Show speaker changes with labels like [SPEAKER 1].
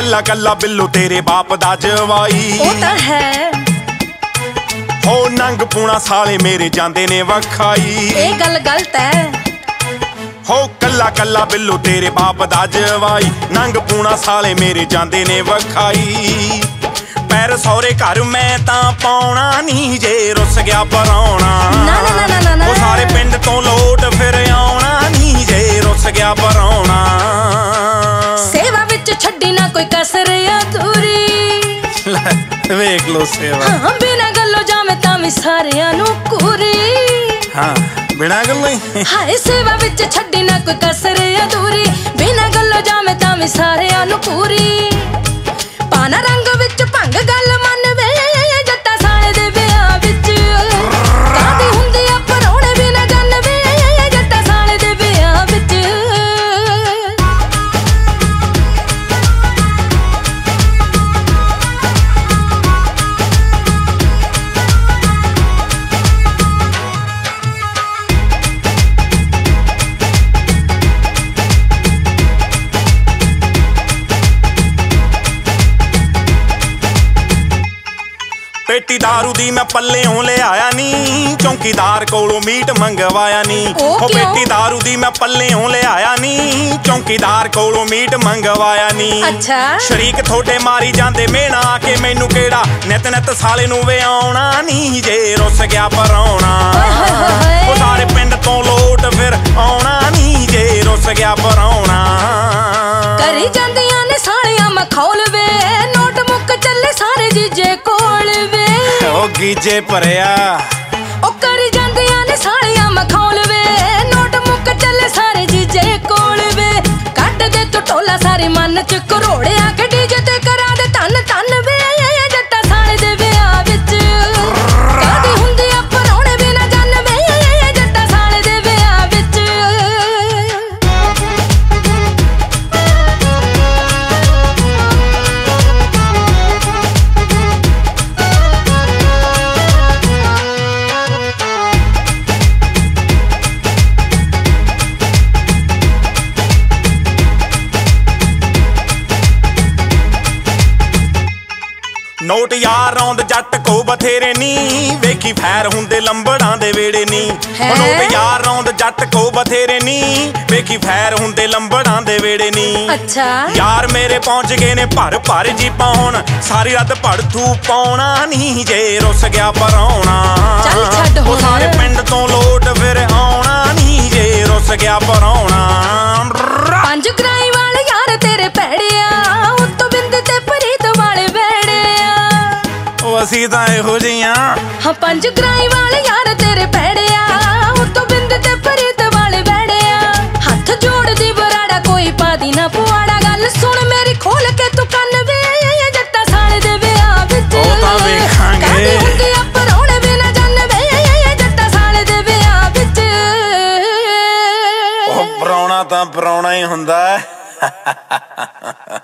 [SPEAKER 1] ਕੱਲਾ ਕੱਲਾ ਬਿੱਲੂ ਤੇਰੇ ਬਾਪ ਦਾ ਜਵਾਈ।
[SPEAKER 2] ਉਹ ਤਾਂ ਹੈ।
[SPEAKER 1] ਹੋ ਨੰਗ ਪੂਣਾ ਸਾਲੇ ਮੇਰੇ ਜਾਂਦੇ ਨੇ ਵਖਾਈ।
[SPEAKER 2] ਇਹ ਗੱਲ ਗਲਤ ਹੈ।
[SPEAKER 1] ਹੋ ਕੱਲਾ ਕੱਲਾ ਬਿੱਲੂ ਤੇਰੇ ਬਾਪ ਦਾ ਜਵਾਈ। ਨੰਗ ਪੂਣਾ ਸਾਲੇ ਮੇਰੇ ਜਾਂਦੇ ਨੇ ਵਖਾਈ। ਪੈਰ ਸੌਰੇ ਘਰ ਮੈਂ ਤਾਂ ਪਾਉਣਾ ਨਹੀਂ ਜੇ ਰੁੱਸ ਗਿਆ ਪਰਾਉਣਾ। ਉਹ ਸਾਰੇ ਪਿੰਡ ਤੋਂ ਲੋਟ ਫਿਰ ਆਉਣਾ ਨਹੀਂ ਜੇ ਰੁੱਸ ਗਿਆ ਪਰਾਉਣਾ
[SPEAKER 2] ਸੇਵਾ ਵਿੱਚ ਛੱਡੀ ਕੋਈ ਕਸਰ ਅਧੂਰੀ
[SPEAKER 1] ਵੇਖ ਲੋ ਸੇਵਾ।
[SPEAKER 2] ਬਿਨਾ ਗੱਲੋਂ ਜਾਵੇਂ ਤਾਂ ਵੀ ਸਾਰਿਆਂ ਨੂੰ ਕੂਰੀ
[SPEAKER 1] ਹਾਂ ਬਿਨਾ ਗੱਲੋਂ ਹੀ।
[SPEAKER 2] ਹਾਏ ਸੇਵਾ ਵਿੱਚ ਛੱਡੀ ਨਾ ਕੋਈ ਕਸਰ ਅਧੂਰੀ ਬਿਨਾ ਗੱਲੋਂ ਜਾਵੇਂ ਤਾਂ ਵੀ ਸਾਰਿਆਂ ਨੂੰ ਪੂਰੀ
[SPEAKER 1] ਪੇਟੀ दारू ਦੀ ਮੈਂ ਪੱਲਿਓਂ ਲਿਆਇਆ ਨੀ ਚੌਂਕੀਦਾਰ ਕੋਲੋਂ ਮੀਟ ਮੰਗਵਾਇਆ ਨੀ
[SPEAKER 2] ਉਹ
[SPEAKER 1] ਉਹ
[SPEAKER 2] ਕਿਉਂ?
[SPEAKER 1] ਪੇਟੀ दारू ਦੀ ਮੈਂ ਪੱਲਿਓਂ ਲਿਆਇਆ ਨੀ ਚੌਂਕੀਦਾਰ ਕੋਲੋਂ ਮੀਟ ਮੰਗਵਾਇਆ ਨੀ
[SPEAKER 2] ਅੱਛਾ।
[SPEAKER 1] ਸ਼ਰੀਕ ਥੋੜੇ ਮਾਰੀ ਜਾਂਦੇ ਮੇਣਾ ਆ ਕੇ ਮੈਨੂੰ ਕਿਹੜਾ ਨਿਤ ਨਿਤ ਸਾਲੇ ਨੂੰ ਵਿਆਉਣਾ ਨੀ ਜੇ ਰੁੱਸ ਗਿਆ ਪਰਾਉਣਾ
[SPEAKER 2] ਓਏ ਹੋਏ ਹੋਏ ਹੋਏ।
[SPEAKER 1] ਉਹ ਸਾਰੇ ਪਿੰਡ ਤੋਂ ਲੋਟ ਫਿਰ ਆਉਣਾ ਨੀ ਜੇ ਰੁੱਸ ਗਿਆ ਪਰਾਉਣਾ
[SPEAKER 2] ਕਰੀ ਜਾਂਦੀਆਂ ਨੇ ਸਾਲਿਆਂ ਮਖੌਲ
[SPEAKER 1] ਉਹ ਭਰਿਆ।
[SPEAKER 2] ਉਹ ਕਰੀ ਜਾਂਦੀਆਂ ਨੇ ਸਾਲਿਆਂ ਮਖੌਲ ਵੇ। ਨੋਟ ਮੁੱਕ ਚੱਲੇ ਸਾਰੇ ਜੀਜੇ ਕੋਲ ਵੇ। ਕੱਢ ਦੇ ਤੂੰ ਟੋਲਾ ਸਾਰੇ ਮਨ ਚ ਕਰੋੜਿਆ
[SPEAKER 1] ਨੋਟ ਯਾਰ ਰੌਂਦ ਜੱਟ ਕੋ ਬਥੇਰੇ ਨੀ। ਵੇਖੀ ਫੈਰ ਹੁੰਦੇ ਲੰਬੜਾਂ ਦੇ ਵੇੜੇ ਨੀ।
[SPEAKER 2] ਹੈਂ?
[SPEAKER 1] ਨੋਟ ਯਾਰ ਰੌਂਦ ਜੱਟ ਕੋ ਬਥੇਰੇ ਨੀ। ਵੇਖੀ ਫੈਰ ਹੁੰਦੇ ਲੰਬੜਾਂ ਦੇ ਵੇੜੇ ਨੀ।
[SPEAKER 2] ਅੱਛਾ।
[SPEAKER 1] ਯਾਰ ਮੇਰੇ ਪਹੁੰਚ ਗਏ ਨੇ ਭਰ ਭਰ ਜੀ ਪਾਉਣ। ਸਾਰੀ ਰਾਤ ਭੜਥੂ ਪਾਉਣਾ ਨਹੀਂ ਜੇ ਰੁੱਸ ਗਿਆ ਪਰਾਉਣਾ
[SPEAKER 2] ਚੱਲ ਛੱਡ ਹੁਣ।
[SPEAKER 1] ਸਾਰੇ ਪਿੰਡ ਤੋਂ ਲੋਟ ਫਿਰ ਆਉਣਾ ਨਹੀਂ ਜੇ ਰੁੱਸ ਗਿਆ ਪਰਾਉਣਾ ਅਸੀਂ ਤਾਂ ਇਹੋ ਜਿਹੀਆਂ।
[SPEAKER 2] ਹਾਂ ਪੰਜ ਗਰਾਈ ਵਾਲੇ ਯਾਰ ਤੇਰੇ ਪੈੜਿਆ ਉੱਤੋਂ ਬਿੰਦ ਤੇ ਪ੍ਰੀਤ ਵਾਲੇ ਵੇੜਿਆ ਹੱਥ ਜੋੜਦੀ ਬਰਾੜਾ ਕੋਈ ਪਾਦੀ ਨਾ ਪੁਆੜਾ। ਗੱਲ ਸੁਣ ਮੇਰੀ ਖੋਲ ਕੇ ਤੂੰ ਕੰਨ ਵੇ। ਜੱਟਾ ਸਾਲੇ ਦੇ ਵਿਆਹ ਵਿੱਚ।
[SPEAKER 1] ਉਹ ਤਾਂ ਵੇਖਾਂਗੇ।
[SPEAKER 2] ਕਾਹਦੀ ਹੁੰਦੀ ਆ ਪਰੌਣੇ ਬਿਨਾ ਜੰਨ ਵੇ ਜੱਟਾ ਸਾਲੇ ਦੇ ਵਿਆਹ ਵਿੱਚ।
[SPEAKER 1] ਉਹ ਪਰਾਉਣਾ ਤਾਂ ਪਰਾਉਣਾ ਹੀ ਹੁੰਦਾ। ਹੈ